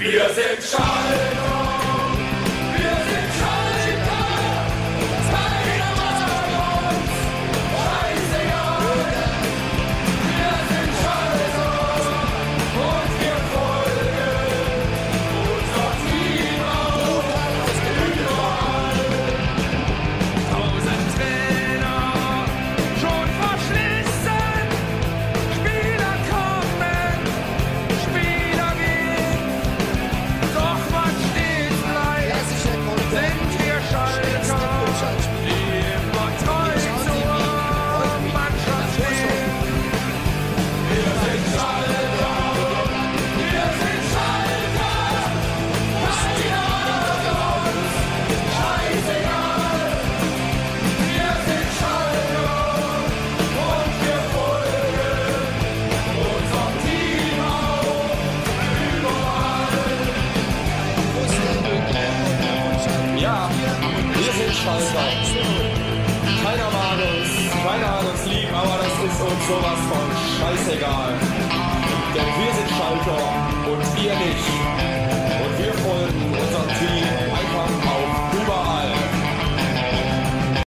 Wir sind Schall. Ja, wir sind Schalter. Keiner mag uns, keiner hat uns lieb, aber das ist uns sowas von scheißegal. Denn wir sind Schalter und ihr nicht.